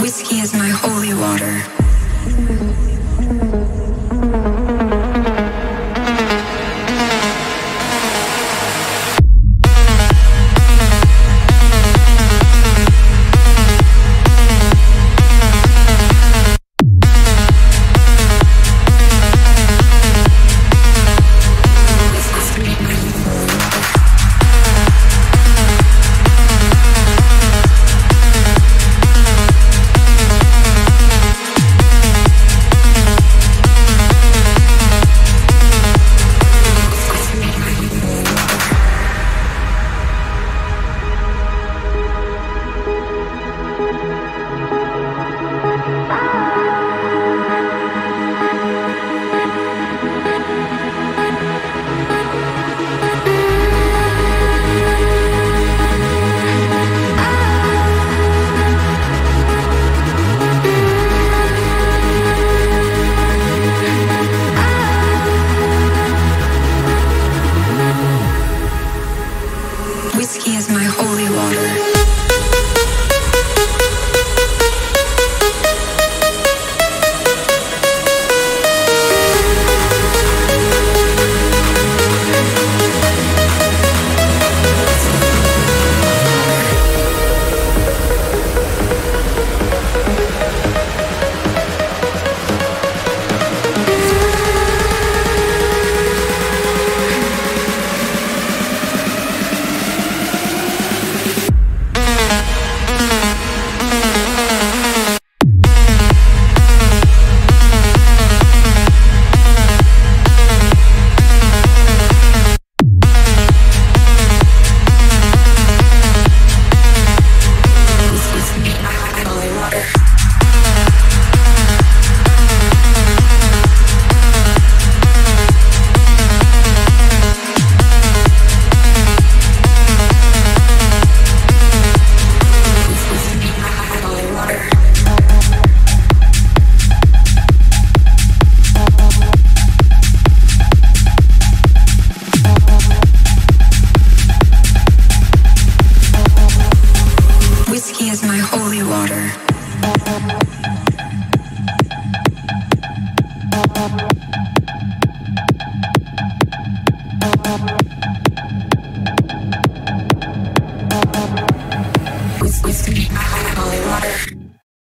Whiskey is my holy water. My water. Whiskey holy water.